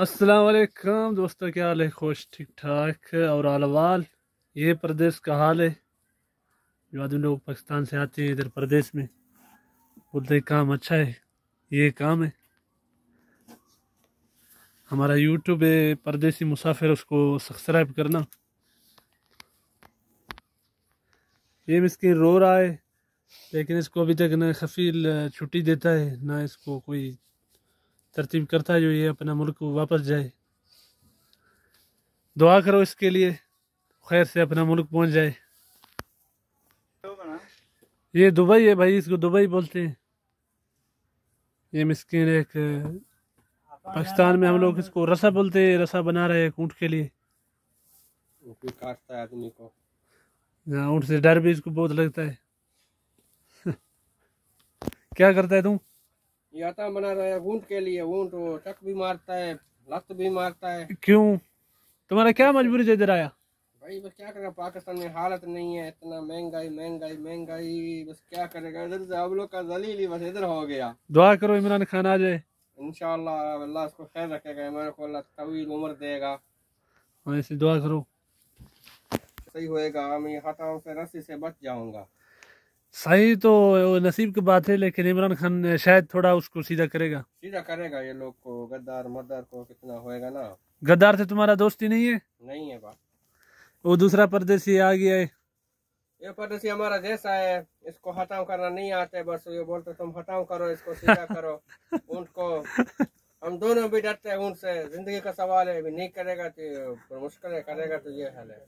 अस्सलाम वालेकुम दोस्तों, क्या हाल है? खुश, ठीक ठाक और आलवाल ये प्रदेश का हाल है। जो आदमी लोग पाकिस्तान से आते हैं, इधर प्रदेश में, बोलते हैं, काम अच्छा है। ये काम है। हमारा यूट्यूब है, परदेसी मुसाफिर, उसको सब्सक्राइब करना। ये मिसकिन रो रहा है, लेकिन इसको अभी तक न खफील छुट्टी देता है, ना इसको कोई तरतीब करता है जो ये अपना मुल्क वापस जाए। दुआ करो इसके लिए, खैर से अपना मुल्क पहुँच जाए। ये दुबई है भाई, इसको दुबई बोलते हैं। ये मिस्किन एक, पाकिस्तान में हम लोग इसको रसा बोलते हैं, रसा बना रहे हैं ऊँट के लिए। काटता है आदमी को ऊँट से डर भी इसको बहुत लगता है। क्या करता है तुम? ये आता बना रहा है ऊँट के लिए ऊँट वो टक भी मारता है लत भी मारता है। क्यों? तुम्हारा क्या मजबूरी से इधर आया? भाई बस क्या करेगा पाकिस्तान में हालत नहीं है इतना महँगाई महँगाई महँगाई बस क्या करेगा इधर से हम लोग का जलील ही बस इधर हो गया। दुआ करो इमरान खान आ जाए। इंशाल्लाह अल्लाह उसको खैर रखेगा इमरान को अल्लाह तवील उम्र देगा। ऐसे दुआ करो। सही होएगा मैं हटाओ से रस्सी से बच जाऊँगा। सही तो नसीब की बात है लेकिन इमरान खान शायद थोड़ा उसको सीधा करेगा। सीधा करेगा ये लोग को गद्दार मद्दार को कितना होएगा ना। गद्दार से तुम्हारा दोस्ती नहीं है? नहीं है वो दूसरा परदेसी आ गया है ये परदेसी हमारा जैसा है इसको हटाओ करना नहीं आता है बस ये बोलते तुम हटाओ करो इसको सीधा करो ऊँट को हम दोनों भी डरते हैं ऊँट से ज़िंदगी का सवाल है अभी नहीं करेगा तो मुश्किल है करेगा तो ये हाल है।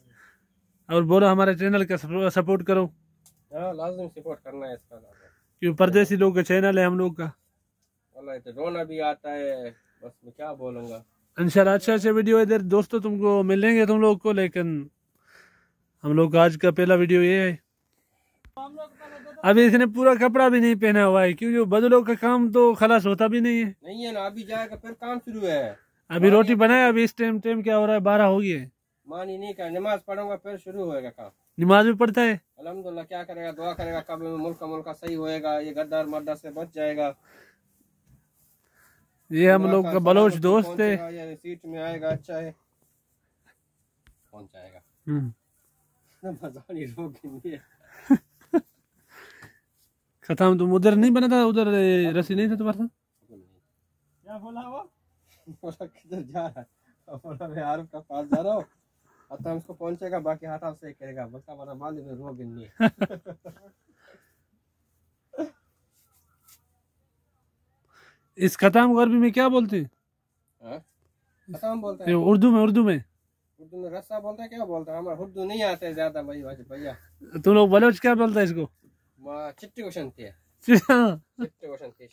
और बोलो हमारे चैनल का सपोर्ट करो। लाजमी सपोर्ट करना है इसका क्यों परदेसी लोग का चैनल है हम लोग का? तो रोना भी आता है बस मैं क्या बोलूँगा। इंशाल्लाह अच्छे अच्छे वीडियो इधर। दोस्तों तुमको मिलेंगे तुम लोग को लेकिन हम लोग का आज का पहला वीडियो ये है। अभी इसने पूरा कपड़ा भी नहीं पहना हुआ है क्योंकि बदलों का काम तो खलास होता भी नहीं है। नहीं है ना अभी जाएगा फिर काम शुरू है। अभी रोटी बनाया अभी इस टाइम टाइम क्या हो रहा है? बारह हो गई है। मानी नहीं का नमाज़ पढ़ूँगा फिर शुरू होगा काम। नमाज़ भी पढ़ता है? अलहमदुल्ला क्या करेगा? दुआ करेगा कब मुल्क का मुल्क सही होएगा ये गद्दार मर्दा से बच जाएगा। ये हम लोग का बलोच दोस्त है। सीट में आएगा अच्छा है। पहुँच जाएगा? खत्म तुम उधर नहीं बना था? उधर रस्सी नहीं था तुम्हारे साथ? क्या बोला वो? बोला किधर जा रहा है? बोला मैं आरफ का पास जा रहा हूँ। आता उसको पहुंचेगा बाकी हाथा से करेगा। बस हमारा मालिक में रोग नहीं इस खत्म अरबी में क्या बोलते हैं? खत्म बोलते हैं। उर्दू में उर्दू में। उर्दू में रस्सा बोलता है क्या बोलता है? हमारा उर्दू नहीं आते ज़्यादा भाई भैया। तुम लोग बलोच क्या बोलता है इसको? चिट्टी क्वेश्चन थी। चिट्टी क्वेश्चन थी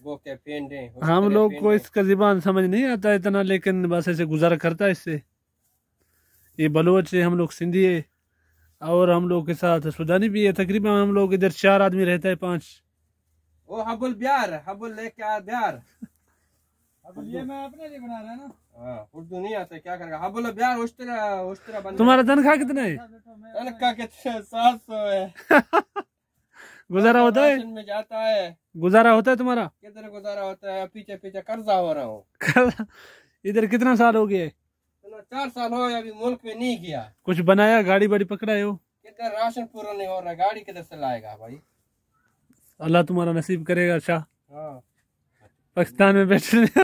वो के हम लोग को इसका जीबान समझ नहीं आता इतना लेकिन बस ऐसे गुजारा करता है इससे। ये बलोच है हम लोग सिंधी है और हम लोग के साथ सुदानी भी है। तकरीबन हम लोग इधर चार आदमी रहता है पाँच। वो हबुल ब्यार हबुल लेके आ ब्यार ये मैं अपने लिए बना रहा ना। हाँ उर्दू नहीं आता क्या करेगा? हबुल ब्यार उस तरह उस तरह तुम्हारा तनख्वाह कितना है? तनख्वाह कितना सात सौ है। गुजारा होता है? में जाता है। गुजारा होता है तुम्हारा? किधर गुजारा होता है? पीछे पीछे कर्जा हो रहा हूँ। इधर कितना साल हो गया चार साल हो अभी मुल्क में नहीं गया। कुछ बनाया गाड़ी बड़ी पकड़ा है हो किधर राशन पूरा नहीं हो रहा गाड़ी किधर से लाएगा भाई? अल्लाह तुम्हारा नसीब करेगा शाह। हाँ। पाकिस्तान में बैठने